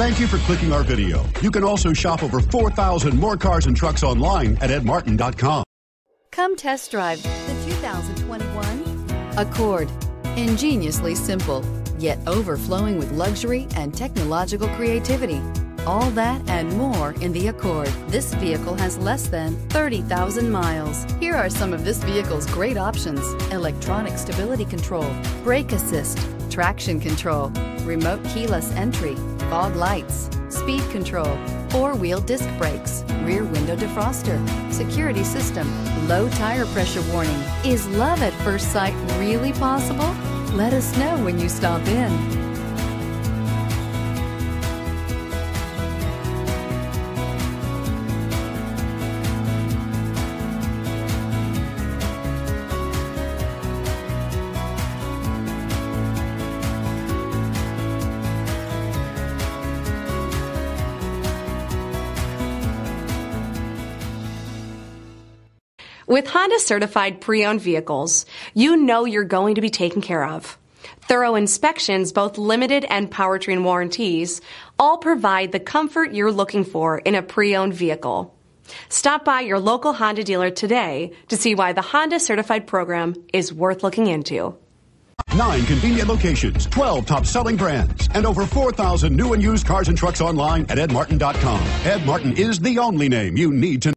Thank you for clicking our video. You can also shop over 4,000 more cars and trucks online at edmartin.com. Come test drive the 2021 Accord. Ingeniously simple, yet overflowing with luxury and technological creativity. All that and more in the Accord. This vehicle has less than 30,000 miles. Here are some of this vehicle's great options. Electronic stability control, brake assist, traction control, remote keyless entry, fog lights, speed control, four-wheel disc brakes, rear window defroster, security system, low tire pressure warning. Is love at first sight really possible? Let us know when you stop in. With Honda certified pre owned vehicles, you know you're going to be taken care of. Thorough inspections, both limited and powertrain warranties, all provide the comfort you're looking for in a pre owned vehicle. Stop by your local Honda dealer today to see why the Honda certified program is worth looking into. Nine convenient locations, 12 top selling brands, and over 4,000 new and used cars and trucks online at edmartin.com. Ed Martin is the only name you need to